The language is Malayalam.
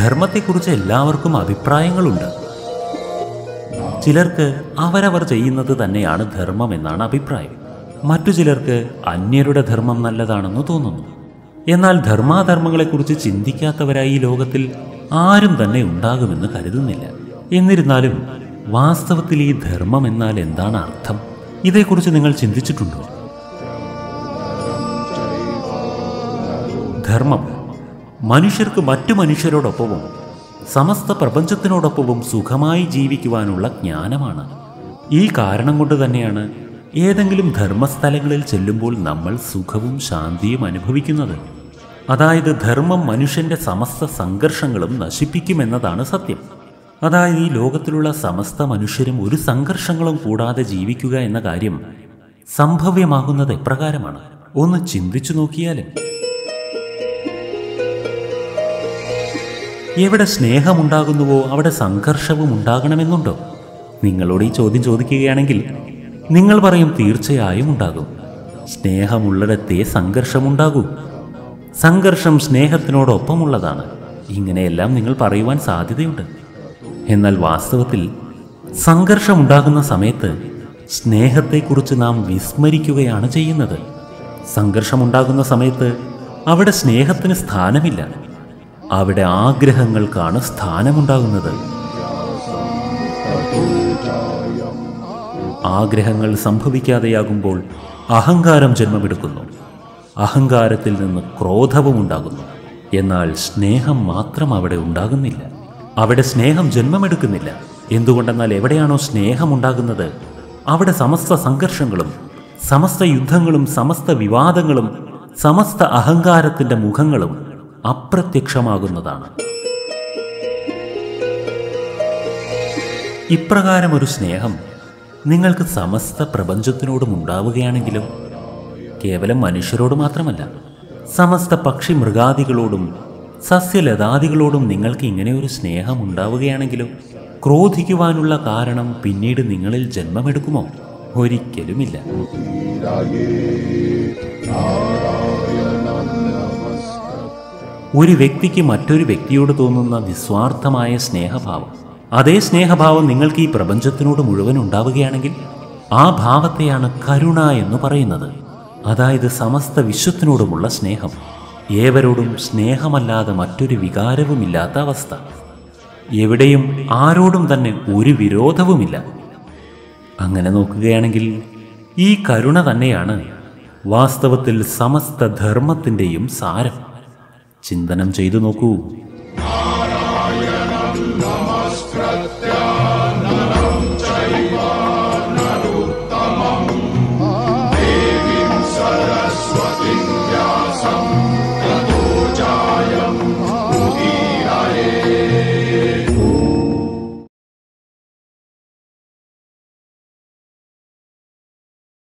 ധർമ്മത്തെക്കുറിച്ച് എല്ലാവർക്കും അഭിപ്രായങ്ങളുണ്ട്. ചിലർക്ക് അവരവർ ചെയ്യുന്നത് തന്നെയാണ് ധർമ്മം എന്നാണ് അഭിപ്രായം. മറ്റു ചിലർക്ക് അന്യരുടെ ധർമ്മം നല്ലതാണെന്ന് തോന്നുന്നു. എന്നാൽ ധർമാധർമ്മങ്ങളെക്കുറിച്ച് ചിന്തിക്കാത്തവരായി ഈ ലോകത്തിൽ ആരും തന്നെ ഉണ്ടാകുമെന്ന് കരുതുന്നില്ല. എന്നിരുന്നാലും വാസ്തവത്തിൽ ഈ ധർമ്മം എന്നാൽ എന്താണ് അർത്ഥം? ഇതേക്കുറിച്ച് നിങ്ങൾ ചിന്തിച്ചിട്ടുണ്ടോ? ധർമ്മം മനുഷ്യർക്ക് മറ്റു മനുഷ്യരോടൊപ്പവും സമസ്ത പ്രപഞ്ചത്തിനോടൊപ്പവും സുഖമായി ജീവിക്കുവാനുള്ള ജ്ഞാനമാണ്. ഈ കാരണം കൊണ്ട് തന്നെയാണ് ഏതെങ്കിലും ധർമ്മസ്ഥലങ്ങളിൽ ചെല്ലുമ്പോൾ നമ്മൾ സുഖവും ശാന്തിയും അനുഭവിക്കുന്നത്. അതായത് ധർമ്മം മനുഷ്യന്റെ സമസ്ത സംഘർഷങ്ങളും നശിപ്പിക്കുമെന്നതാണ് സത്യം. അതായത് ഈ ലോകത്തിലുള്ള സമസ്ത മനുഷ്യരും ഒരു സംഘർഷങ്ങളും കൂടാതെ ജീവിക്കുക എന്ന കാര്യം സംഭവ്യമാകുന്നത് എപ്രകാരമാണ്? ഒന്ന് ചിന്തിച്ചു നോക്കിയാലും എവിടെ സ്നേഹമുണ്ടാകുന്നുവോ അവിടെ സംഘർഷവും ഉണ്ടാകണമെന്നുണ്ടോ നിങ്ങളോട് ഈ ചോദ്യം ചോദിക്കുകയാണെങ്കിൽ നിങ്ങൾ പറയും തീർച്ചയായും ഉണ്ടാകും. സ്നേഹമുള്ളിടത്തേ സംഘർഷമുണ്ടാകൂ. സംഘർഷം സ്നേഹത്തിനോടൊപ്പമുള്ളതാണ്. ഇങ്ങനെയെല്ലാം നിങ്ങൾ പറയുവാൻ സാധ്യതയുണ്ട്. എന്നാൽ വാസ്തവത്തിൽ സംഘർഷമുണ്ടാകുന്ന സമയത്ത് സ്നേഹത്തെക്കുറിച്ച് നാം വിസ്മരിക്കുകയാണ് ചെയ്യുന്നത്. സംഘർഷമുണ്ടാകുന്ന സമയത്ത് അവിടെ സ്നേഹത്തിന് സ്ഥാനമില്ല. അവിടെ ആഗ്രഹങ്ങൾക്കാണ് സ്ഥാനമുണ്ടാകുന്നത്. ആഗ്രഹങ്ങൾ സംഭവിക്കാതെയാകുമ്പോൾ അഹങ്കാരം ജന്മമെടുക്കുന്നു. അഹങ്കാരത്തിൽ നിന്ന് ക്രോധവും ഉണ്ടാകുന്നു. എന്നാൽ സ്നേഹം മാത്രം അവിടെ ഉണ്ടാകുന്നില്ല. അവിടെ സ്നേഹം ജന്മമെടുക്കുന്നില്ല. എന്തുകൊണ്ടെന്നാൽ എവിടെയാണോ സ്നേഹം ഉണ്ടാകുന്നത് അവിടെ സമസ്ത സംഘർഷങ്ങളും സമസ്ത യുദ്ധങ്ങളും സമസ്ത വിവാദങ്ങളും സമസ്ത അഹങ്കാരത്തിന്റെ മുഖങ്ങളും അപ്രത്യക്ഷമാകുന്നതാണ്. ഇപ്രകാരമൊരു സ്നേഹം നിങ്ങൾക്ക് സമസ്ത പ്രപഞ്ചത്തിനോടും ഉണ്ടാവുകയാണെങ്കിലും കേവലം മനുഷ്യരോട് മാത്രമല്ല സമസ്ത പക്ഷി മൃഗാദികളോടും സസ്യലതാദികളോടും നിങ്ങൾക്ക് ഇങ്ങനെ ഒരു സ്നേഹം ഉണ്ടാവുകയാണെങ്കിലും ക്രോധിക്കുവാനുള്ള കാരണം പിന്നീട് നിങ്ങളിൽ ജന്മമെടുക്കുമോ? ഒരിക്കലുമില്ല. ഒരു വ്യക്തിക്ക് മറ്റൊരു വ്യക്തിയോട് തോന്നുന്ന നിസ്വാർത്ഥമായ സ്നേഹഭാവം. അതേ സ്നേഹഭാവം നിങ്ങൾക്ക് ഈ പ്രപഞ്ചത്തിനോട് മുഴുവൻ ഉണ്ടാവുകയാണെങ്കിൽ ആ ഭാവത്തെയാണ് കരുണ എന്ന് പറയുന്നത്. അതായത് സമസ്ത വിശ്വത്തിനോടുമുള്ള സ്നേഹം. ഏവരോടും സ്നേഹമല്ലാതെ മറ്റൊരു വികാരവുമില്ലാത്ത അവസ്ഥ. എവിടെയും ആരോടും തന്നെ ഒരു വിരോധവുമില്ല. അങ്ങനെ നോക്കുകയാണെങ്കിൽ ഈ കരുണ തന്നെയാണ് വാസ്തവത്തിൽ സമസ്ത ധർമ്മത്തിന്റെയും സാരം. ചിന്തനം ചെയ്തു നോക്കൂ. सरस्वती